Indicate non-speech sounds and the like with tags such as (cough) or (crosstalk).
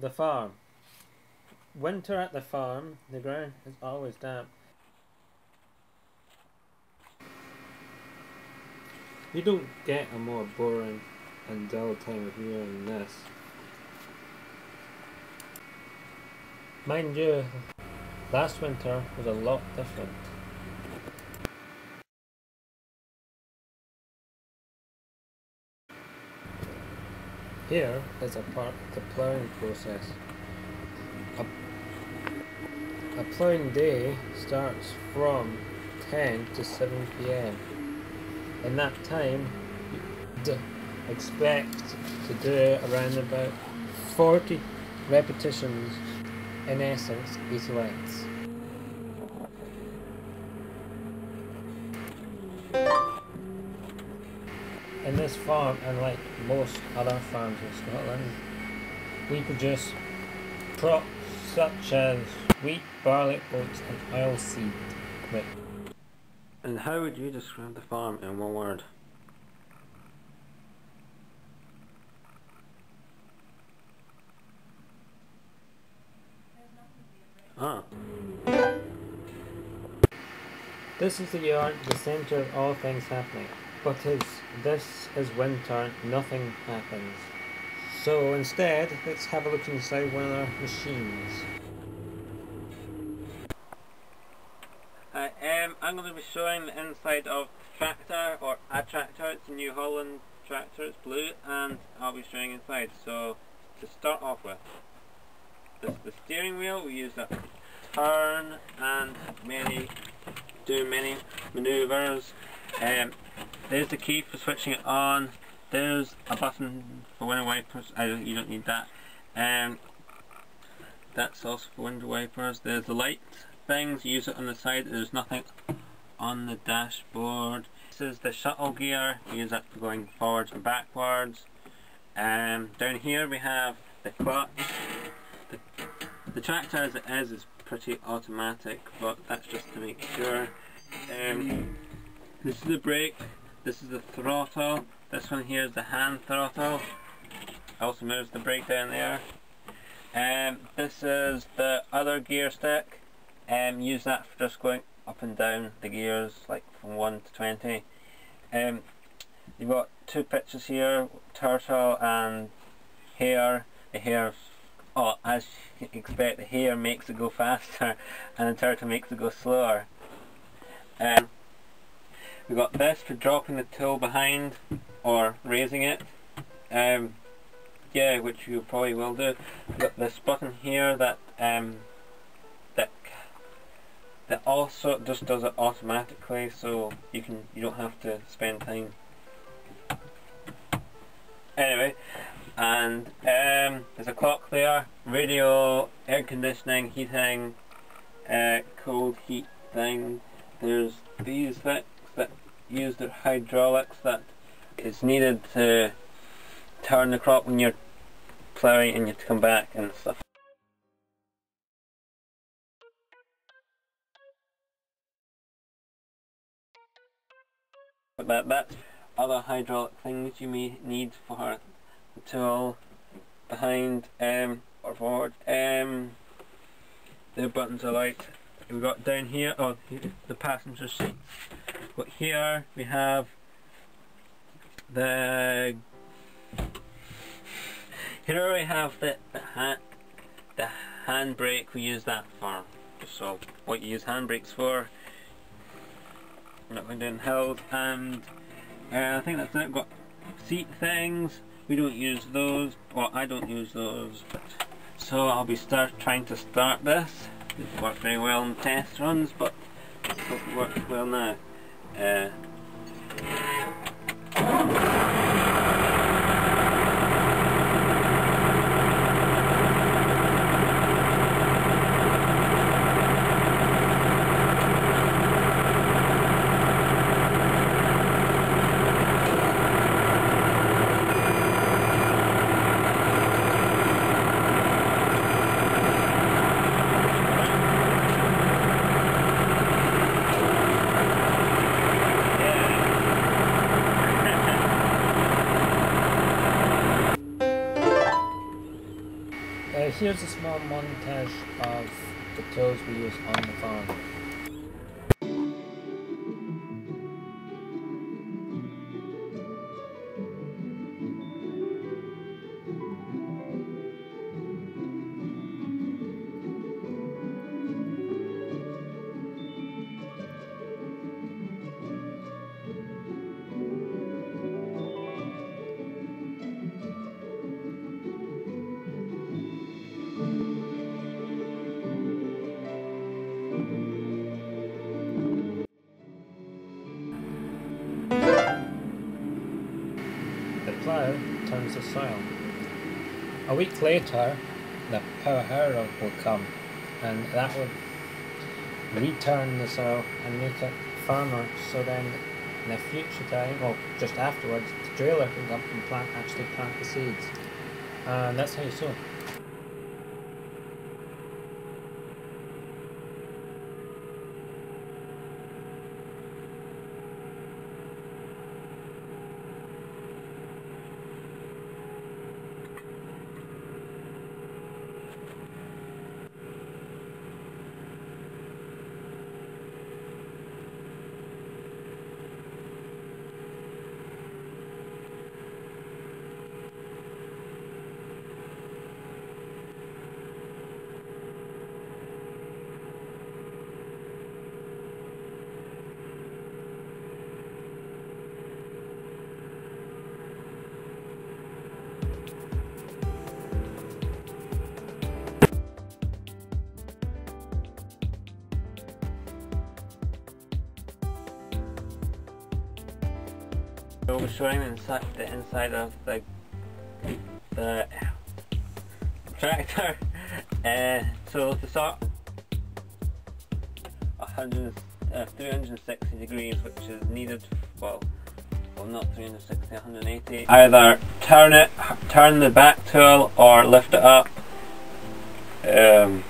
The farm. Winter at the farm, the ground is always damp. You don't get a more boring and dull time of year than this. Mind you, last winter was a lot different. Here is a part of the ploughing process. A, a ploughing day starts from 10 to 7 pm. In that time, you expect to do around about 40 repetitions, in essence, 80 lengths. In this farm, unlike most other farms in Scotland, we produce crops such as wheat, barley, oats and oilseed. And how would you describe the farm in one word? Ah. This is the yard, the centre of all things happening. But as this is winter, nothing happens. So instead, let's have a look inside one of our machines. um, I'm going to be showing the inside of tractor, or a tractor, it's a New Holland tractor, it's blue, and I'll be showing inside. So, to start off with, this is the steering wheel, we use that turn and many, do many manoeuvres. Um, there's the key for switching it on. There's a button for window wipers. You don't need that. Um, that's also for window wipers. There's the light things. Use it on the side. There's nothing on the dashboard. This is the shuttle gear. Use that for going forwards and backwards. Um, down here we have the clutch. The, the tractor as it is is pretty automatic, but that's just to make sure. Um, this is the brake. This is the throttle. This one here is the hand throttle. Also moves the brake down there. Um, this is the other gear stick. Um, use that for just going up and down the gears, like from 1 to 20. Um, you've got two pictures here, turtle and hare. The hare, oh, as you expect, the hare makes it go faster and the turtle makes it go slower. Um, We've got this for dropping the tool behind or raising it. Um, yeah, which you probably will do. We've got this button here that um, that that also just does it automatically, so you can you don't have to spend time. Anyway, and um, there's a clock there, radio, air conditioning, heating, uh, cold heat thing. There's these that the hydraulics that is needed to turn the crop when you're ploughing and you have to come back and stuff. But that, other hydraulic things you may need for the tool behind um, or forward. Um, the buttons are light. We've got down here, oh, the passenger seat. But here we have the here we have the the hand the handbrake. We use that for so what you use handbrakes for. Not going down held and uh, I think that's it. Got seat things. We don't use those. Well, I don't use those. So I'll be start trying to start this. It worked very well in test runs, but it works well now. Uh, here's a small montage of the tools we use on the farm. Turns the soil. A week later, the harrow will come and that would return the soil and make it firmer so then in the future time, well just afterwards, the driller can come and plant actually plant the seeds. And that's how you sow. So we're showing inside the inside of the the tractor. (laughs) Uh, so to start, 100, uh, 360 degrees, which is needed. Well, well, not 360, 180. Either turn it, turn the back tool, or lift it up. Um,